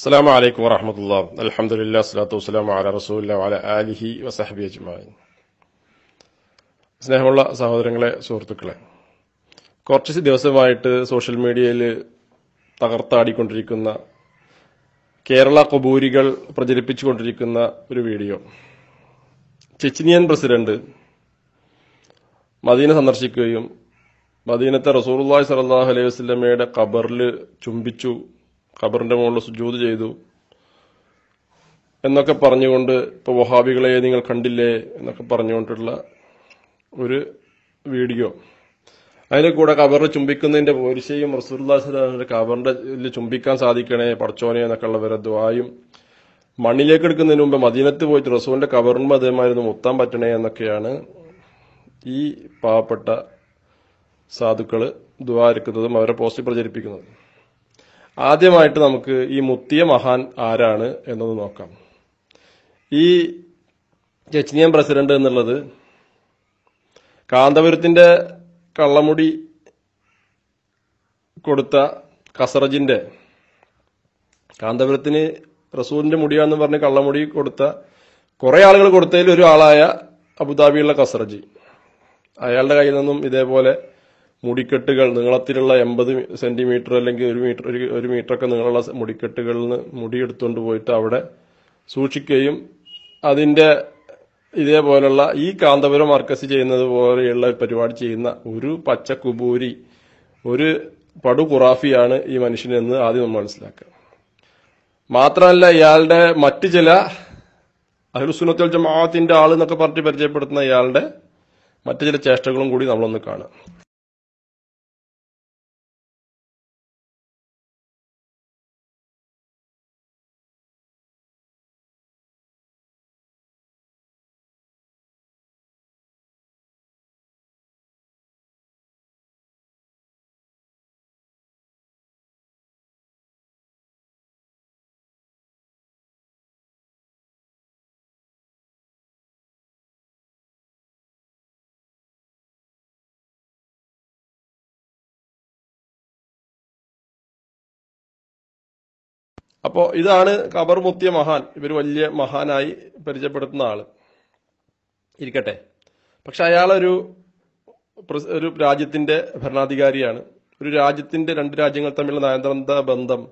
അസ്സാം വലൈക്കും വറഹമുല്ല അലഹമുല്ലാ സ്വലാത്തു വസ്സലാം അല റസൂല്ല അല അലിഹി വസഹബി അജ്മാൻ സ്നേഹമുള്ള സഹോദരങ്ങളെ സുഹൃത്തുക്കളെ കുറച്ച് ദിവസമായിട്ട് സോഷ്യൽ മീഡിയയിൽ തകർത്താടിക്കൊണ്ടിരിക്കുന്ന കേരള കൊബൂരികൾ പ്രചരിപ്പിച്ചുകൊണ്ടിരിക്കുന്ന ഒരു വീഡിയോ ചെച്ചിനിയൻ പ്രസിഡന്റ് മദീന സന്ദർശിക്കുകയും മദീനത്തെ റസൂർല്ലാഹി സലാഹു അലൈഹി വസ്ലമയുടെ ഖബറിൽ ചുംബിച്ചു. ഖബറിന്റെ മുകളിൽ സുജൂദ് ചെയ്തു. എന്നൊക്കെ പറഞ്ഞുകൊണ്ട് ഇപ്പോൾ വഹാബികളെ നിങ്ങൾ കണ്ടില്ലേ എന്നൊക്കെ പറഞ്ഞുകൊണ്ടുള്ള ഒരു വീഡിയോ. അതിന്റെ കൂടെ കബറിൽ ചുംബിക്കുന്നതിന്റെ പോരിശയും റസൂലുള്ളാഹിന്റെ കബറിന്റെ ചുംബിക്കാൻ സാധിക്കണേ പടച്ചോനെ എന്നൊക്കെ ഉള്ള വരദ്വായും മണ്ണിലേക്ക് എടുക്കുന്നതിന് മുമ്പ് മദീനത്ത് പോയിട്ട് റസൂലിന്റെ കബറിനും അതേമായിരുന്നു മുത്താൻ പറ്റണേ എന്നൊക്കെയാണ് ഈ പാവപ്പെട്ട സാധുക്കൾ ദ്വാരക്കുന്നതും അവരെ പോസ്റ്റ് പ്രചരിപ്പിക്കുന്നതും. ആദ്യമായിട്ട് നമുക്ക് ഈ മുത്തിയ മഹാൻ ആരാണ് എന്നത് നോക്കാം. ഈ ചെച്നിയൻ പ്രസിഡന്റ് എന്നുള്ളത് കാന്തപുരത്തിന്റെ കള്ളമുടി കൊടുത്ത കസറജിന്റെ കാന്തപുരത്തിന് റസൂലിന്റെ മുടിയാന്ന് പറഞ്ഞ് കള്ളമുടി കൊടുത്ത കുറെ ആളുകൾ കൊടുത്തതിൽ ഒരു ആളായ അബുദാബിയുള്ള കസറജി. അയാളുടെ കയ്യിൽ നിന്നും ഇതേപോലെ മുടിക്കെട്ടുകൾ നീളത്തിലുള്ള എൺപത് സെന്റിമീറ്റർ അല്ലെങ്കിൽ ഒരു മീറ്റർ ഒരു ഒരു മീറ്റർ ഒക്കെ നീളമുള്ള മുടിക്കെട്ടുകളിൽ നിന്ന് മുടി എടുത്തുകൊണ്ട് പോയിട്ട് അവിടെ സൂക്ഷിക്കുകയും അതിന്റെ ഇതേപോലുള്ള ഈ കാന്തപുരം മർക്കസ് ചെയ്യുന്നത് പോലെയുള്ള പരിപാടി ചെയ്യുന്ന ഒരു പച്ച കുബൂരി ഒരു പടു ഖുറാഫിയാണ് ഈ മനുഷ്യനെന്ന് ആദ്യം നമ്മൾ മനസ്സിലാക്കുക. മാത്രമല്ല ഇയാളുടെ മറ്റ് ചില അഹ്ലുസുനത്തുൽ ജമാഅത്തിന്റെ ആൾ എന്നൊക്കെ പറഞ്ഞ് പരിചയപ്പെടുത്തുന്ന ഇയാളുടെ മറ്റു ചില ചേഷ്ടകളും കൂടി നമ്മളൊന്ന് കാണാം. അപ്പോ ഇതാണ് കബർ മുത്തിയ മഹാൻ. ഇവർ വലിയ മഹാനായി പരിചയപ്പെടുത്തുന്ന ആൾ. ഇരിക്കട്ടെ. പക്ഷെ അയാളൊരു ഒരു രാജ്യത്തിന്റെ ഭരണാധികാരിയാണ്. ഒരു രാജ്യത്തിന്റെ രണ്ട് രാജ്യങ്ങൾ തമ്മിലുള്ള നയതന്ത്ര ബന്ധം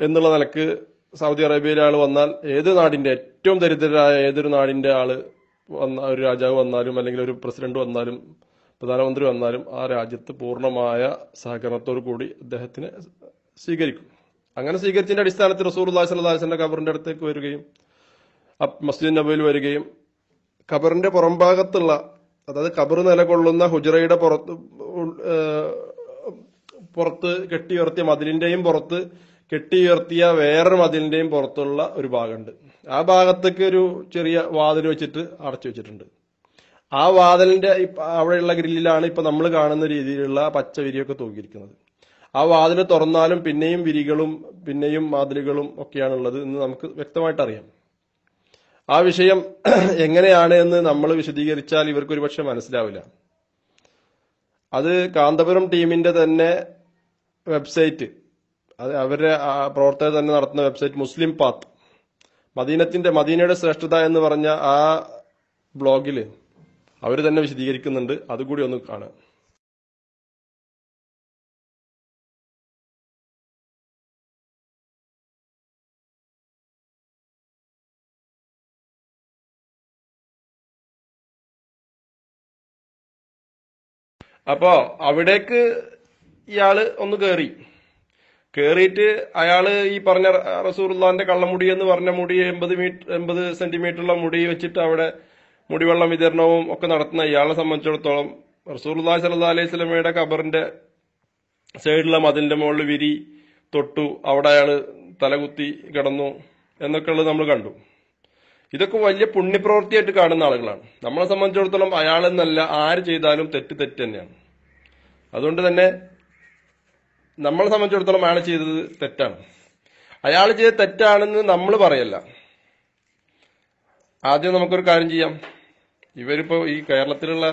എന്നുള്ള നിലയ്ക്ക് സൗദി അറേബ്യയിലെ ആൾ വന്നാൽ ഏത് നാടിന്റെ ഏറ്റവും ദരിദ്രരായ ഏതൊരു നാടിന്റെ ആൾ വന്ന ഒരു രാജാവ് വന്നാലും അല്ലെങ്കിൽ ഒരു പ്രസിഡന്റ് വന്നാലും പ്രധാനമന്ത്രി വന്നാലും ആ രാജ്യത്ത് പൂർണമായ സഹകരണത്തോടു കൂടി അദ്ദേഹത്തിനെ സ്വീകരിക്കും. അങ്ങനെ സ്വീകരിച്ചതിന്റെ അടിസ്ഥാനത്തിൽ റസൂർ അള്ളാഹിന്റെ ഖബറിന്റെ അടുത്തേക്ക് വരികയും മസ്ജിദ് നബയിൽ വരികയും ഖബറിന്റെ പുറംഭാഗത്തുള്ള അതായത് ഖബർ നിലകൊള്ളുന്ന ഹുജറയുടെ പുറത്ത് പുറത്ത് കെട്ടി പുറത്ത് കെട്ടിയുയർത്തിയ മതിലിന്റെയും പുറത്ത് കെട്ടിയുയർത്തിയ വേറൊരു മതിലിന്റെയും പുറത്തുള്ള ഒരു ഭാഗമുണ്ട്. ആ ഭാഗത്തേക്ക് ഒരു ചെറിയ വാതിൽ വെച്ചിട്ട് അടച്ചു വെച്ചിട്ടുണ്ട്. ആ വാതിലിന്റെ അവിടെയുള്ള ഗ്രില്ലിലാണ് ഇപ്പൊ നമ്മൾ കാണുന്ന രീതിയിലുള്ള പച്ച വിരിയൊക്കെ തൂക്കിയിരിക്കുന്നത്. ആ വാതിൽ തുറന്നാലും പിന്നെയും വിരികളും പിന്നെയും മാതിലുകളും ഒക്കെയാണുള്ളത് എന്ന് നമുക്ക് വ്യക്തമായിട്ട് അറിയാം ആ വിഷയം എങ്ങനെയാണ് എന്ന് നമ്മൾ വിശദീകരിച്ചാൽ ഇവർക്ക് ഒരുപക്ഷെ മനസ്സിലാവില്ല. അത് കാന്തപുരം ടീമിന്റെ തന്നെ വെബ്സൈറ്റ് അത് അവരുടെ പ്രവർത്തകർ തന്നെ നടത്തുന്ന വെബ്സൈറ്റ് മുസ്ലിം പാത്ത്. മദീനത്തിന്റെ മദീനയുടെ ശ്രേഷ്ഠത എന്ന് പറഞ്ഞ ആ ബ്ലോഗിൽ അവർ തന്നെ വിശദീകരിക്കുന്നുണ്ട്. അതുകൂടി ഒന്ന് കാണാം. അപ്പോ അവിടേക്ക് ഇയാൾ ഒന്ന് കേറി. കേറിയിട്ട് അയാൾ ഈ പറഞ്ഞ റസൂർല്ലാന്റെ കള്ളമുടി എന്ന് പറഞ്ഞ മുടി എൺപത് മീറ്റർ എൺപത് സെന്റിമീറ്ററുള്ള മുടി വെച്ചിട്ട് അവിടെ മുടിവെള്ളം വിതരണവും ഒക്കെ നടത്തുന്ന ഇയാളെ സംബന്ധിച്ചിടത്തോളം റസൂർല്ലാ സല്ലാ അലൈഹി സ്വലമയുടെ ഖബറിന്റെ സൈഡിലെ മതിലിന്റെ മുകളിൽ വിരി തൊട്ടു. അവിടെ അയാൾ തലകുത്തി കിടന്നു എന്നൊക്കെയുള്ളത് നമ്മൾ കണ്ടു. ഇതൊക്കെ വലിയ പുണ്യപ്രവൃത്തിയായിട്ട് കാണുന്ന ആളുകളാണ്. നമ്മളെ സംബന്ധിച്ചിടത്തോളം അയാളെന്നല്ല ആര് ചെയ്താലും തെറ്റ് തെറ്റ് തന്നെയാണ്. അതുകൊണ്ട് തന്നെ നമ്മളെ സംബന്ധിച്ചിടത്തോളം അയാൾ ചെയ്തത് തെറ്റാണ്. അയാൾ ചെയ്ത് തെറ്റാണെന്ന് നമ്മൾ പറയല്ല. ആദ്യം നമുക്കൊരു കാര്യം ചെയ്യാം. ഇവരിപ്പോ ഈ കേരളത്തിലുള്ള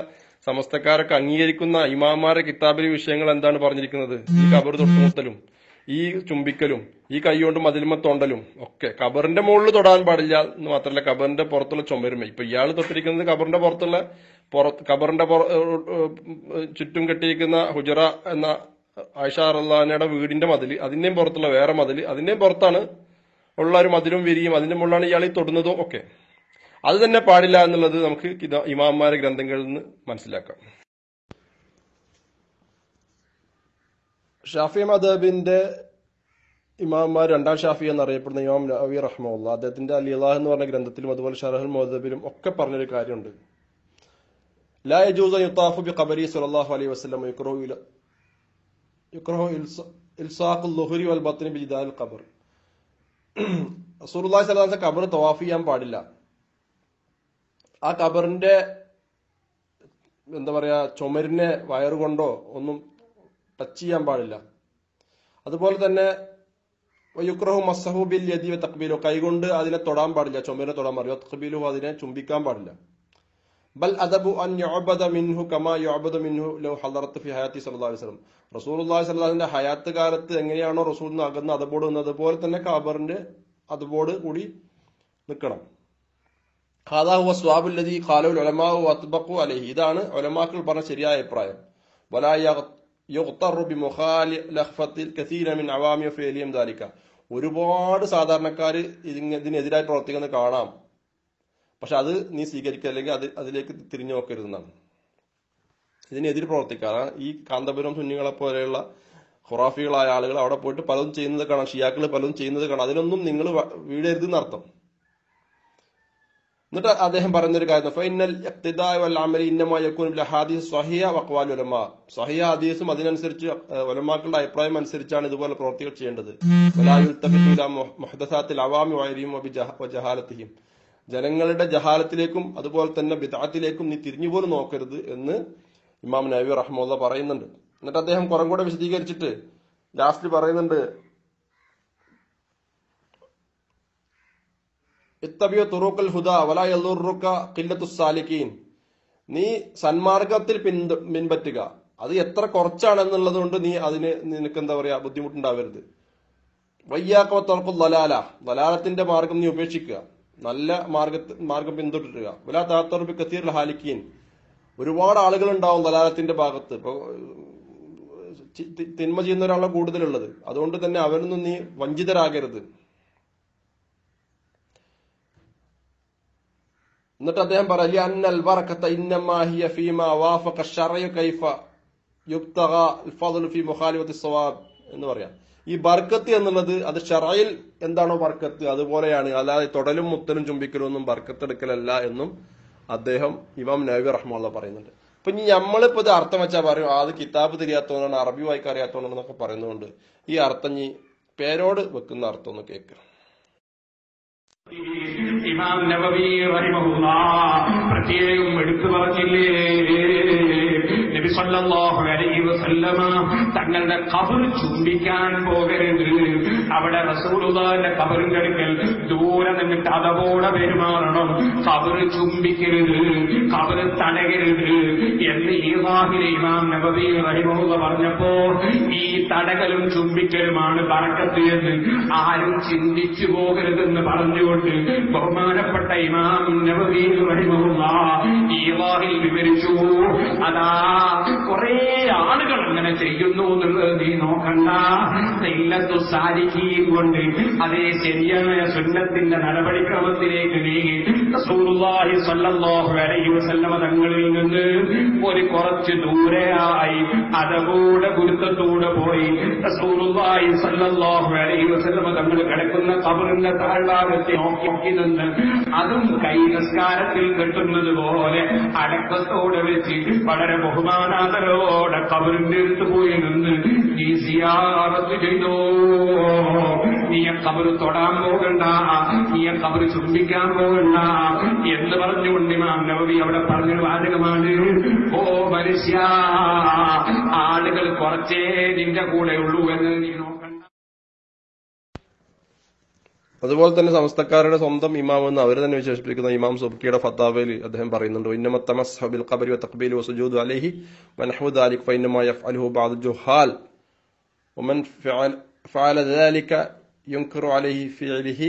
സമസ്തക്കാരൊക്കെ അംഗീകരിക്കുന്ന ഇമാമാരെ കിതാബിലെ വിഷയങ്ങൾ എന്താണ് പറഞ്ഞിരിക്കുന്നത്? ഈ കബർ തൊട്ടുമുട്ടലും ഈ ചുംബിക്കലും ഈ കൈ കൊണ്ട് മതിലുമ തൊണ്ടലും ഒക്കെ കബറിന്റെ മുകളിൽ തൊടാൻ പാടില്ല എന്ന് മാത്രമല്ല കബറിന്റെ പുറത്തുള്ള ചുമരുമ. ഇപ്പൊ ഇയാൾ തൊട്ടിരിക്കുന്നത് കബറിന്റെ പുറത്തുള്ള പുറത്ത് കബറിന്റെ ചുറ്റും കെട്ടിയിരിക്കുന്ന ഹുജറ എന്ന ആയിഷ റഹ്ലാനയുടെ വീടിന്റെ മതിൽ അതിന്റെയും പുറത്തുള്ള വേറെ മതിൽ അതിന്റെയും പുറത്താണ് ഉള്ള ഒരു മതിലും വിരിയും അതിന്റെ മുകളിലാണ് ഇയാൾ ഈ തൊടുന്നതും ഒക്കെ. അത് തന്നെ പാടില്ല എന്നുള്ളത് നമുക്ക് ഇമാമാരെ ഗ്രന്ഥങ്ങളിൽ നിന്ന് മനസ്സിലാക്കാം. ഷാഫി മദബിന്റെ ഇമാമാർ രണ്ടാം ഷാഫി എന്നറിയപ്പെടുന്ന ഇമാം നബി റഹ്മുള്ള അദ്ദേഹത്തിന്റെ അലി എന്ന് പറഞ്ഞ ഗ്രന്ഥത്തിലും അതുപോലെ ഷറഹുൽ മൊഹദബിലും ഒക്കെ പറഞ്ഞൊരു കാര്യമുണ്ട്. ലാ യജൂസ യുത്താഫു ബി സല്ലല്ലാഹു അലൈഹി വസല്ലം ഇൽസാഖുൽ വൽ ബത്നി ബി ഖബർ. അലൈഹി തവാഫ് ചെയ്യാൻ പാടില്ല. ആ ഖബറിന്റെ എന്താ പറയാ ചുമരിനെ വയറുകൊണ്ടോ ഒന്നും ടച്ച് ചെയ്യാൻ പാടില്ല. അതുപോലെ തന്നെ വയുക്രഹു മസഹു ബിൽ യദി വ തഖ്ബീലു കൈകൊണ്ട് അതിനെ തൊടാൻ പാടില്ല ചുമരിനെ തൊടാൻ പാടില്ല. തക്ബീലു അതിനെ ചുംബിക്കാൻ പാടില്ല. ബൽ അദബു അൻ യുഅബദ മിൻഹു കമാ യുഅബദു മിൻഹു ലൗ ഹദറത്ത് ഫി ഹയാത്തി സല്ലല്ലാഹു അലൈഹി വസല്ലം. റസൂലുള്ളാഹി സല്ലല്ലാഹു അലൈഹി വസല്ലം ഹയാത്ത് കാലത്ത് എങ്ങനെയാണോ റസൂൽ അകന്ന് അദബോട് നിന്നത് അതുപോലെ തന്നെ ഖബറിന്റെ അദബോട് കൂടി നിൽക്കണം ഹാദാ ഹുവ സ്വാബുൽ ലദി ഖാലു ഉലമാഉ വത്ബഖു അലൈഹി. ഇതാണ് ഉലമാക്കൾ പറഞ്ഞ ശരിയായ അഭിപ്രായം. വലാ ബിമുഖാലി ലഹ്ഫത്തിൽ കസീര മിൻ അവാമി ഫേലിയം ദാലിക. ഒരുപാട് സാധാരണക്കാർ ഇതിനെതിരായി പ്രവർത്തിക്കുന്നത് കാണാം. പക്ഷെ അത് നീ സ്വീകരിക്കുക അല്ലെങ്കിൽ അത് അതിലേക്ക് തിരിഞ്ഞു നോക്കരുതെന്നാണ്. ഇതിനെതിരെ പ്രവർത്തിക്കാറ്. ഈ കാന്തപുരം സുന്നികളെ പോലെയുള്ള ഖുറാഫികളായ ആളുകൾ അവിടെ പോയിട്ട് പലതും ചെയ്യുന്നത് കാണാം. ഷിയാക്കൾ പലതും ചെയ്യുന്നത് കാണാം. അതിനൊന്നും നിങ്ങൾ വീഴരുതെന്നർത്ഥം. എന്നിട്ട് അദ്ദേഹം പറയുന്നൊരു കാര്യം ഫൈനൽ ബിൽ ഹദീസ് അതിനനുസരിച്ച് ഒലമാക്കളുടെ അഭിപ്രായം അനുസരിച്ചാണ് ഇതുപോലെ പ്രവർത്തികൾ ചെയ്യേണ്ടത്. ജഹാലത്തിയും ജനങ്ങളുടെ ജഹാലത്തിലേക്കും അതുപോലെ തന്നെ ബിതാത്തിലേക്കും നീ തിരിഞ്ഞു പോലും നോക്കരുത് എന്ന് ഇമാം നബി റഹ്മുള്ള പറയുന്നുണ്ട്. എന്നിട്ട് അദ്ദേഹം കുറം കൂടെ വിശദീകരിച്ചിട്ട് ലാസ്റ്റ് പറയുന്നുണ്ട് ഇത്തബിയോ തുറൂക്കൽ ഹുദ വലാ യദുറുക ഖില്ലത്തു സാലിക്കീൻ നീ സന്മാർഗത്തിൽ പിന്തു പിൻപറ്റുക. അത് എത്ര കുറച്ചാണെന്നുള്ളത് കൊണ്ട് നീ അതിന് നിനക്ക് എന്താ പറയാ ബുദ്ധിമുട്ടുണ്ടാവരുത്. വയ്യാക്കോ തുറക്കും ദലാല ദലാലത്തിന്റെ മാർഗം നീ ഉപേക്ഷിക്കുക. നല്ല മാർഗ മാർഗം പിന്തുടരുക. വലാ താത്തറുബി കത്തീർ ഹാലിക്കീൻ ഒരുപാട് ആളുകൾ ഉണ്ടാവും ദലാലത്തിന്റെ ഭാഗത്ത്. ഇപ്പൊ തിന്മ ചെയ്യുന്ന ഒരാളാണ് കൂടുതലുള്ളത്. അതുകൊണ്ട് തന്നെ അവരൊന്നും നീ വഞ്ചിതരാകരുത്. എന്നിട്ട് അദ്ദേഹം പറഞ്ഞു വാഫഖ കൈഫ യുബ്തഗ എന്ന് പറയാം. ഈ ബർക്കത്ത് എന്നുള്ളത് അത് ഷറയിൽ എന്താണോ ബർക്കത്ത് അതുപോലെയാണ്. അല്ലാതെ തൊടലും മുത്തലും ചുംബിക്കലും ഒന്നും ബർക്കത്ത് എടുക്കലല്ല എന്നും അദ്ദേഹം ഇമാം നബി റഹ്മുള്ള പറയുന്നുണ്ട്. അപ്പൊ ഇനി നമ്മളിപ്പോ ഇത് അർത്ഥം വെച്ചാൽ പറയും അത് കിതാബ് തിരിയാത്തോണ്ടാണ് അറബി വായിക്കാൻ അറിയാത്തോണ്ടെന്നൊക്കെ പറയുന്നതുകൊണ്ട് ഈ അർത്ഥം ഈ പേരോട് വെക്കുന്ന അർത്ഥം ഒന്ന് കേൾക്കുക ഇമാം നബവി റഹിമഹുല്ല. പ്രത്യേകം എടുത്തു പറഞ്ഞില്ലേ? സല്ലല്ലാഹു അലൈഹി വസല്ലമ തങ്ങളുടെ കബർ ചുംബിക്കാൻ പോകരുത് അവിടെ റസൂലുള്ളാഹിന്റെ കബറും അടുക്കൽ ദൂരെ നിന്നിട്ട് അതവോടെ പെരുമാറണം. കബർ ചുംബിക്കരുത് കബർ തടയരുത് എന്ന് ഈവാഹിലെ ഇമാം നബവി റഹിമുള്ള പറഞ്ഞപ്പോ ഈ തടകലും ചുംബിക്കലുമാണ് പറക്കത്ത് എന്ന് ആരും ചിന്തിച്ചു പോകരുതെന്ന് പറഞ്ഞുകൊണ്ട് ബഹുമാനപ്പെട്ട ഇമാം നബവി റഹിമുള്ള ഈവാഹിൽ വിവരിച്ചു. അതാ കുറെ ആളുകൾ അങ്ങനെ ചെയ്യുന്നു എന്നുള്ളത് നീ നോക്കണ്ട. ഇല്ലത്തു സാരിക്കുകയും കൊണ്ട് അതേ ശരിയായ സുന്നത്തിന്റെ നടപടിക്രമത്തിലേക്ക് നീങ്ങി. റസൂലുള്ളാഹി സ്വല്ലല്ലാഹു അലൈഹി വസല്ലമ തങ്ങളിൽ നിന്ന് ഒരു കുറച്ച് ദൂരെയായി അതകൂടെ ഗുരുത്തത്തൂടെ പോയി. റസൂലുള്ളാഹി സ്വല്ലല്ലാഹു അലൈഹി വസല്ലമ തങ്ങൾ കിടക്കുന്ന കബറിന്റെ താഴ്ഭാഗത്തെ നോക്കി നിന്ന് അതും കൈ നിസ്കാരത്തിൽ കെട്ടുന്നത് പോലെ അടക്കത്തോടെ വെച്ച് വളരെ ബഹുമാനാദരോടെ കബറിന്റെ അടുത്ത് പോയി നിന്ന് നീ സിയാറത്ത് ചെയ്തോ. നീ ആ കബറ് തൊടാൻ പോകണ്ട നീ ആ കബറ് ചുംബിക്കാൻ പോകണ്ട എന്ന് പറഞ്ഞുകൊണ്ട് ഇമാം നബവി അവിടെ പറഞ്ഞൊരു വാചകമാണ്. ഓ മനുഷ്യ ആളുകൾ കുറച്ചേ നിന്റെ കൂടെ ഉള്ളൂ എന്ന് നീ നോക്കണ്ട അതുപോലെ തന്നെ സമസ്തക്കാരുടെ സ്വന്തം ഇമാം എന്ന് അവർ തന്നെ വിശേഷിപ്പിക്കുന്ന ഇമാം സുബ്കിയുടെ ഫത്താവയിൽ അദ്ദേഹം പറയുന്നുണ്ട് ഇന്നമ തമസ്ഹ ബിൽ ഖബരി വതഖ്ബീലി വസുജൂദു അലൈഹി വനഹു ദാലിക് ഫഇന്നമാ യഫ്അലുഹു ബഅദ് ജുഹാൽ ومن فعل فعل ذلك ينكر عليه فعله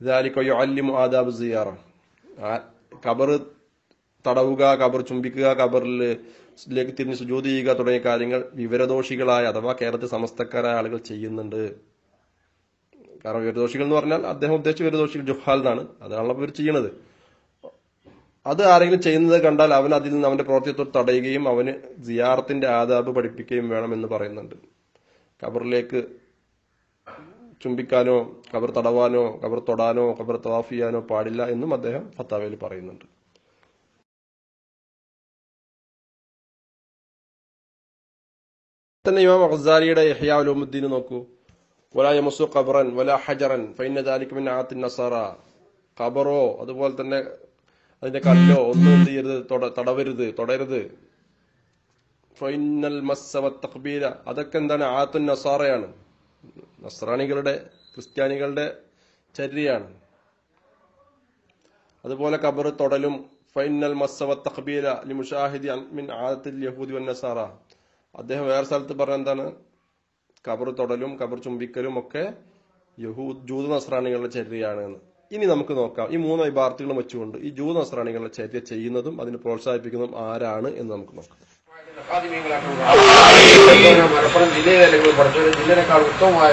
ذلك يعلم آداب الزيارة കബർ തടവുക കബർ ചുംബിക്കുക കബറിലേക്ക് തിരിഞ്ഞ് സുജൂത് ചെയ്യുക തുടങ്ങിയ കാര്യങ്ങൾ വിവരദോഷികളായ അഥവാ കേരളത്തിൽ സമസ്തക്കാരായ ആളുകൾ ചെയ്യുന്നുണ്ട് കാരണം വിരുദോഷികൾ എന്ന് പറഞ്ഞാൽ അദ്ദേഹം ഉദ്ദേശിച്ച വിരുദോഷികൾ ജുഹാൽ എന്നാണ്. അതാണല്ലോ ഇവർ ചെയ്യണത്. അത് ആരെങ്കിലും ചെയ്യുന്നത് കണ്ടാൽ അവൻ അതിൽ നിന്ന് അവന്റെ പ്രവർത്തിത്വം തടയുകയും അവന് സിയാറത്തിന്റെ ആദാബ് പഠിപ്പിക്കുകയും വേണം എന്ന് പറയുന്നുണ്ട്. കബറിലേക്ക് ചുംബിക്കാനോ കബർ തടവാനോ കബർ തൊടാനോ കബർ തവാഫ് ചെയ്യാനോ പാടില്ല എന്നും അദ്ദേഹം ഫത്താവയിൽ പറയുന്നുണ്ട്. തന്നെ ഇമാം ഇഹ്യാ ഉലൂമുദ്ദീൻ നോക്കൂ. വലാ യമസു ഖബറൻ വലാ ഹജറൻ ഫൈന ദാലിക മിൻ ആത്തിൻ നസറ ഖബറോ അതുപോലെ തന്നെ അതിന്റെ കല്ലോ ഒന്നും എന്ത് ചെയ്യരുത്? തൊട- തടവരുത് തൊടരുത് ഫൈനൽ മസ്സവ തഖ്ബീല. അതൊക്കെ എന്താണ്? ആത്തുൻ നസാറയാണ്. നസ്രാണികളുടെ ക്രിസ്ത്യാനികളുടെ ചര്യയാണ്. അതുപോലെ കബർ തൊടലും ഫൈനൽ മസ്സവ തഖ്ബീല ലി മുഷാഹിദി മിൻ ആദത്തിൽ യഹൂദി വൻ നസാറ. അദ്ദേഹം വേറെ സ്ഥലത്ത് പറഞ്ഞ എന്താണ്? കബർ തൊടലും കബർ ചുംബിക്കലും ഒക്കെ യഹൂദ് ജൂത നസ്രാണികളുടെ ചര്യയാണ് എന്ന്. ഇനി നമുക്ക് നോക്കാം. ഈ മൂന്ന് ഇബാർത്തുകളും വെച്ചുകൊണ്ട് ഈ ജൂത നസ്രാണികളുടെ ചര്യ ചെയ്യുന്നതും അതിന് പ്രോത്സാഹിപ്പിക്കുന്നതും ആരാണ് എന്ന് നമുക്ക് നോക്കാം. ജില്ലയിലെ ഉത്തമമായ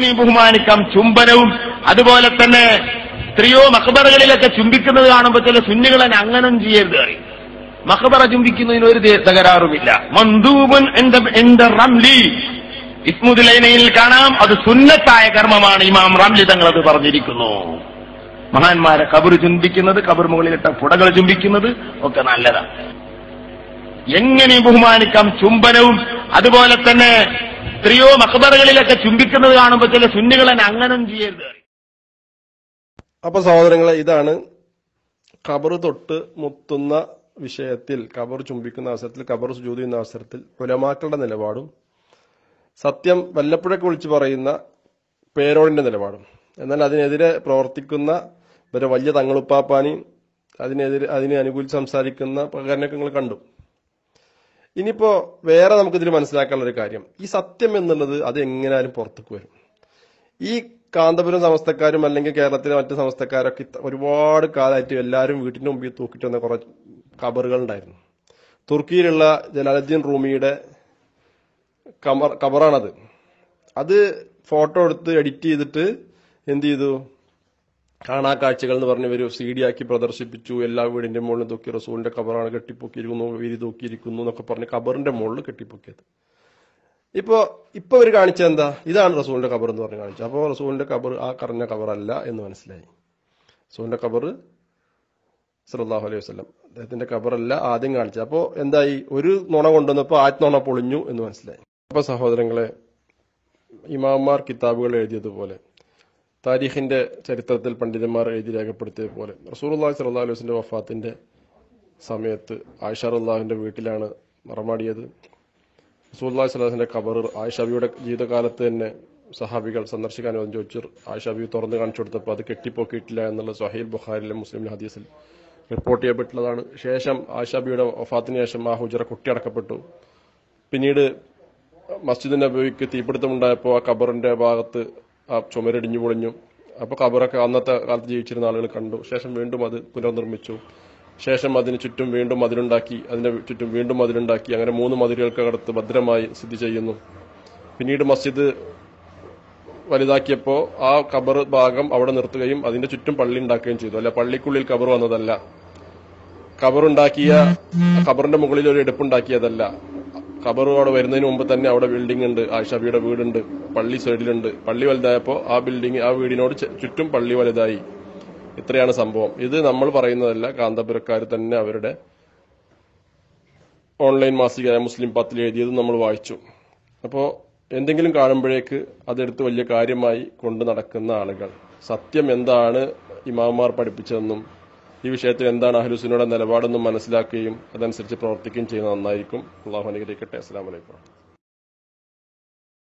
എങ്ങനെ ബഹുമാനിക്കാം. ചുംബനവും അതുപോലെ തന്നെ സ്ത്രീയോ മഖബറകളിലൊക്കെ ചുംബിക്കുന്നത് കാണുമ്പോൾ ചില സുന്നികൾ തന്നെ അങ്ങനെ ചെയ്യരുത് അറിയും മഖബറ ചുംബിക്കുന്നതിന് ഒരു തകരാറുമില്ല. മന്ദൂബൻ എന്റെ റംലി. ഇസ്മുദുലൈനയിൽ കാണാം. അത് സുന്നത്തായ കർമ്മമാണ് ഇമാം റംലി തങ്ങൾ അത് പറഞ്ഞിരിക്കുന്നു. മഹാന്മാരെ കബർ ചുംബിക്കുന്നത് കബർ മുകളിലിട്ട പുടകൾ ചുംബിക്കുന്നത് ഒക്കെ നല്ലതാണ്. എങ്ങനെ ബഹുമാനിക്കാം. ചുംബനവും അതുപോലെ തന്നെ എത്രയോ മക്ബറകളിലൊക്കെ ചുംബിക്കുന്നത് കാണുമ്പോൾ ചില സുന്നികൾ തന്നെ അങ്ങനെ ചെയ്യരുത്. അപ്പൊ സഹോദരങ്ങളെ ഇതാണ് ഖബർ തൊട്ട് മുത്തുന്ന വിഷയത്തിൽ ഖബർ ചുംബിക്കുന്ന അവസരത്തിൽ ഖബർ സുജൂത് ചെയ്യുന്ന അവസരത്തിൽ ഉലമാക്കളുടെ നിലപാടും സത്യം വല്ലപ്പോഴൊക്കെ വിളിച്ചു പറയുന്ന പേരോടിന്റെ നിലപാടും. എന്നാൽ അതിനെതിരെ പ്രവർത്തിക്കുന്ന ഇവരെ വലിയ തങ്ങളുപ്പാപ്പാനി അതിനെതിരെ അതിനെ അനുകൂലിച്ച് സംസാരിക്കുന്ന പ്രകടനമൊക്കെ നിങ്ങൾ കണ്ടു. ഇനിയിപ്പോ വേറെ നമുക്ക് നമുക്കിതിൽ മനസ്സിലാക്കാനുള്ള ഒരു കാര്യം. ഈ സത്യം എന്നുള്ളത് അത് എങ്ങനെയാലും പുറത്തേക്ക് വരും. ഈ കാന്തപുരം സമസ്തക്കാരും അല്ലെങ്കിൽ കേരളത്തിലെ മറ്റു സമസ്തക്കാരൊക്കെ ഒരുപാട് കാലമായിട്ട് എല്ലാവരും വീട്ടിന്റെ മുമ്പിൽ തൂക്കിട്ട് വന്ന കുറെ കബറുകൾ ഉണ്ടായിരുന്നു തുർക്കിയിലുള്ള ജലാലുദ്ദീൻ റൂമിയുടെ കബറാണത്. അത് ഫോട്ടോ എടുത്ത് എഡിറ്റ് ചെയ്തിട്ട് എന്ത് ചെയ്തു? കാണാ കാഴ്ചകൾ എന്ന് പറഞ്ഞ് ഒരു സി ഡി ആക്കി പ്രദർശിപ്പിച്ചു. എല്ലാ വീടിന്റെ മുകളിൽ തൊക്കി റസൂലിന്റെ കബറാണ് കെട്ടിപ്പൊക്കിയിരിക്കുന്നു. വിരി തൂക്കിയിരിക്കുന്നു എന്നൊക്കെ പറഞ്ഞ് കബറിന്റെ മുകളിൽ കെട്ടിപ്പൊക്കിയത്. ഇപ്പോ ഇപ്പൊ അവർ കാണിച്ചത് എന്താ? ഇതാണ് റസൂലിന്റെ കബർ എന്ന് പറഞ്ഞ് കാണിച്ചത്. അപ്പോൾ റസൂലിന്റെ കബർ ആ കറഞ്ഞ കബറല്ല എന്ന് മനസ്സിലായി. റസൂലിന്റെ കബർ സല്ലല്ലാഹു അലൈഹി വസ്ലം അദ്ദേഹത്തിന്റെ കബറല്ല ആദ്യം കാണിച്ചത്. അപ്പോൾ എന്തായി? ഒരു നുണ കൊണ്ടുവന്നപ്പോൾ ആ നുണ പൊളിഞ്ഞു എന്ന് മനസ്സിലായി. അപ്പൊ സഹോദരങ്ങളെ ഇമാമാർ കിതാബുകൾ എഴുതിയതുപോലെ താരീഖിന്റെ ചരിത്രത്തിൽ പണ്ഡിതന്മാർ എഴുതി രേഖപ്പെടുത്തിയതുപോലെ റസൂലുള്ളാഹി സ്വല്ലല്ലാഹു അലൈഹി വസല്ലം വഫാത്തിന്റെ സമയത്ത് ആയിഷ അള്ളാഹുവിന്റെ വീട്ടിലാണ് മറമാടിയത്. റസൂലുള്ളാഹി സ്വലാഹിന്റെ ഖബർ ആയിഷബിയുടെ ജീവിതകാലത്ത് തന്നെ സഹാബികൾ സന്ദർശിക്കാൻ ചോദിച്ചു. ആയിഷബി തുറന്നു കാണിച്ചു കൊടുത്തപ്പോൾ അത് കെട്ടിപ്പോക്കിയിട്ടില്ല എന്നുള്ള സഹീൽ ബുഖാരിലെ മുസ്ലിം ഹദീസിൽ റിപ്പോർട്ട് ചെയ്യപ്പെട്ടുള്ളതാണ്. ശേഷം ആയിഷബിയുടെ വഫാത്തിന് ശേഷം ആ ഹുജറ കുട്ടിയടക്കപ്പെട്ടു. പിന്നീട് മസ്ജിദിന്റെ നബവിക്ക് തീപിടുത്തമുണ്ടായപ്പോൾ ആ ഖബറിന്റെ ഭാഗത്ത് ആ ചുമരടിഞ്ഞു പൊളിഞ്ഞു. അപ്പോൾ ഖബറൊക്കെ അന്നത്തെ കാലത്ത് ജീവിച്ചിരുന്ന ആളുകൾ കണ്ടു. ശേഷം വീണ്ടും അത് പുനർനിർമ്മിച്ചു. ശേഷം അതിന് ചുറ്റും വീണ്ടും മതിലുണ്ടാക്കി അതിന്റെ ചുറ്റും വീണ്ടും മതിലുണ്ടാക്കി അങ്ങനെ മൂന്ന് മതിലുകൾക്കകത്ത് ഭദ്രമായി സ്ഥിതി ചെയ്യുന്നു. പിന്നീട് മസ്ജിദ് വലുതാക്കിയപ്പോൾ ആ ഖബർ ഭാഗം അവിടെ നിർത്തുകയും അതിന്റെ ചുറ്റും പള്ളി ഉണ്ടാക്കുകയും ചെയ്തു. അല്ല പള്ളിക്കുള്ളിൽ ഖബർ വന്നതല്ല. ഖബറുണ്ടാക്കിയ ഖബറിന്റെ മുകളിൽ ഒരു എടുപ്പുണ്ടാക്കിയതല്ല. ഖബർ അവിടെ വരുന്നതിന് മുമ്പ് തന്നെ അവിടെ ബിൽഡിംഗ് ഉണ്ട്. ആയിഷബിയുടെ വീടുണ്ട്. പള്ളി സൈഡിലുണ്ട് പള്ളി വലുതായപ്പോൾ ആ ബിൽഡിംഗ് ആ വീടിനോട് ചുറ്റും പള്ളി വലുതായി. ഇത്രയാണ് സംഭവം. ഇത് നമ്മൾ പറയുന്നതല്ല. കാന്തപുരക്കാർ തന്നെ അവരുടെ ഓൺലൈൻ മാസികയായ മുസ്ലിം പത്തിൽ എഴുതിയത് നമ്മൾ വായിച്ചു. അപ്പോൾ എന്തെങ്കിലും കാണുമ്പോഴേക്ക് അതെടുത്ത് വലിയ കാര്യമായി കൊണ്ടു നടക്കുന്ന ആളുകൾ. സത്യം എന്താണ് ഇമാമാർ പഠിപ്പിച്ചതെന്നും ഈ വിഷയത്തിൽ എന്താണ് അഹ്ലുസുന്നയുടെ നിലപാടെന്നും മനസ്സിലാക്കുകയും അതനുസരിച്ച് പ്രവർത്തിക്കുകയും ചെയ്യുന്നത് നന്നായിരിക്കും. അള്ളാഹു അനുഗ്രഹിക്കട്ടെ. അസ്സാം വലൈക്കും